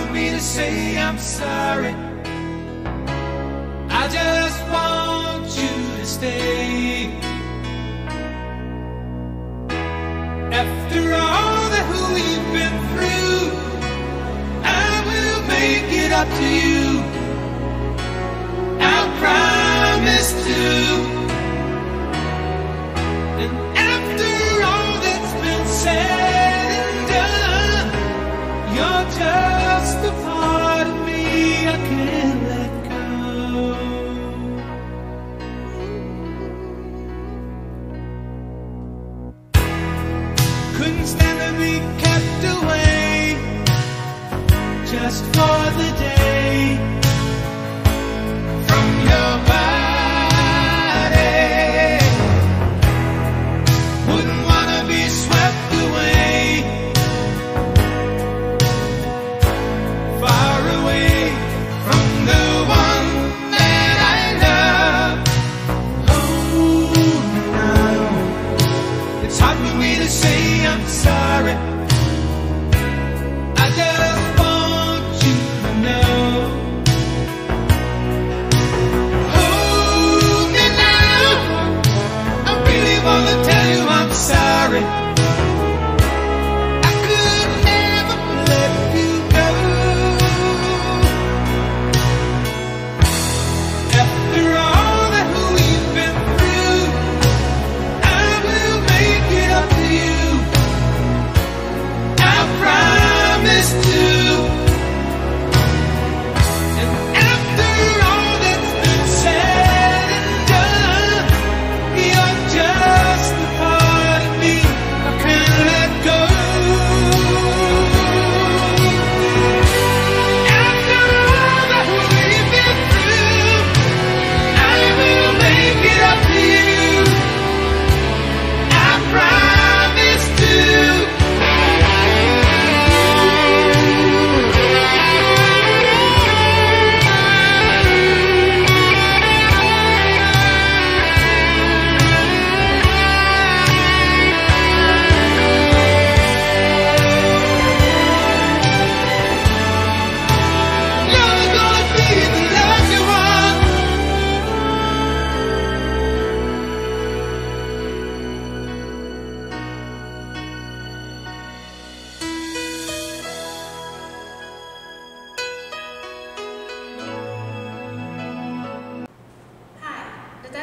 for me to say I'm sorry. I just want you to stay. After all that we've been through, I will make it up to you. I promise to. And Couldn't stand to be kept away just for the day from your body.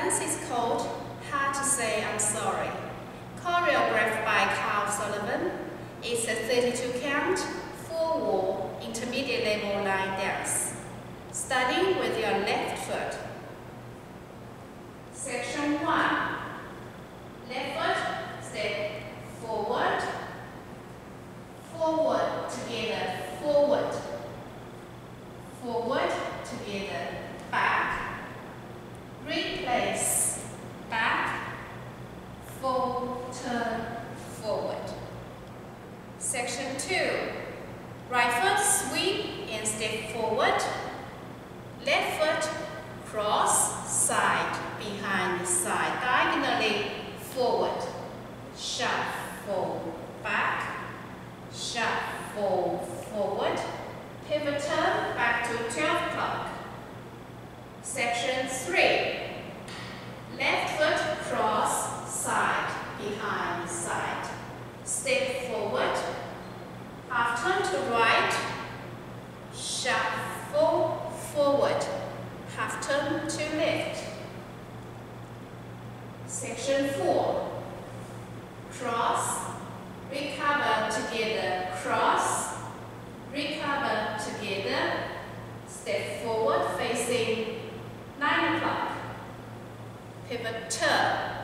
Dance is called Hard to Say I'm Sorry. Choreographed by Carl Sullivan, it's a 32 count, four wall, intermediate level line dance. Starting with your left foot. Section 1. Left foot, step forward, forward, together, forward, forward, together, back, replace, back, full turn, forward. Section 2. Right foot sweep and step forward. Left foot cross, side, behind, the side, diagonally, forward. Shuffle, back, shuffle, forward. Pivot turn, back to 12 o'clock. Section 3. Left foot cross, side, behind, side. Step forward. Half turn to right. Shuffle forward. Half turn to left. Section 4. Cross. Recover together. Cross. Recover together. Step forward facing 9 o'clock. Pivot turn.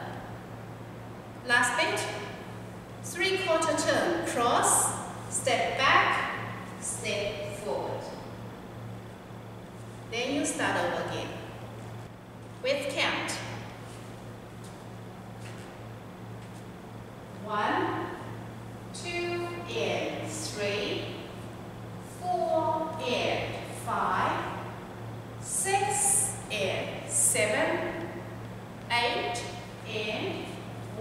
Last bit. Three quarter turn. Cross. Step back. Step forward. Then you start over again. With count. One, two, and three, four, and five, six, and seven, eight, and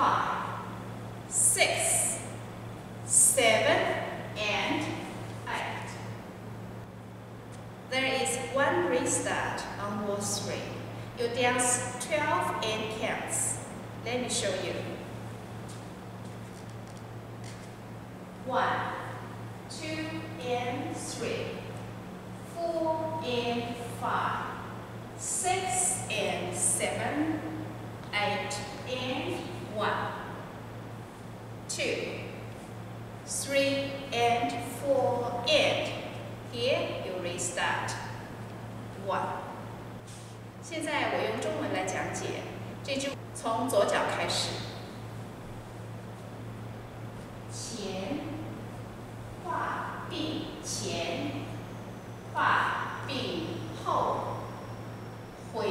five, six, seven, and eight. There is one restart on wall three. You dance 12 and counts. Let me show you. One, 现在我用中文来讲解这句，从左脚开始，前画并前，画并后，回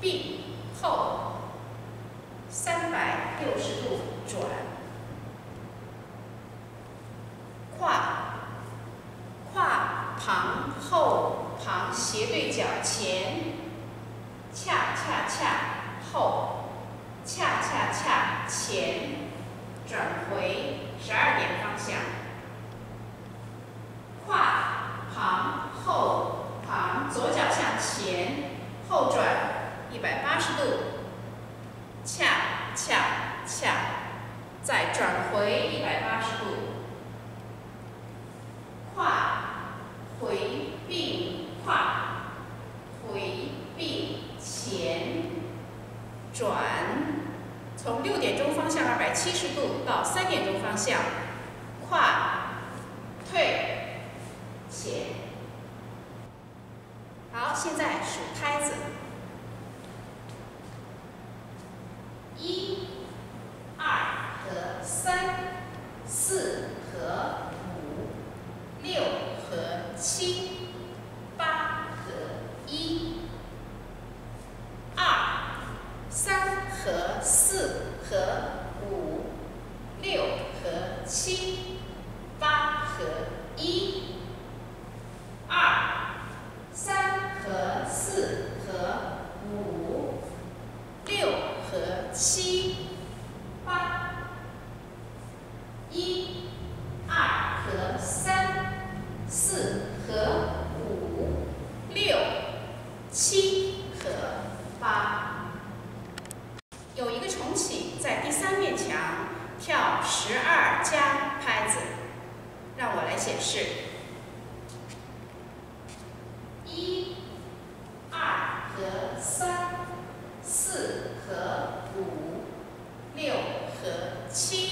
并后，三百六十度转，胯胯旁后旁斜对角前，恰恰后，恰恰恰前，转回十二点方向。胯旁后旁左脚向前，后转一百八十度，恰恰恰，再转回一百八十度。胯回并胯，回并前，转，从六点钟方向二百七十度到三点钟方向，跨退前。好，现在数拍子，一、二和三，四和五，六和七，七，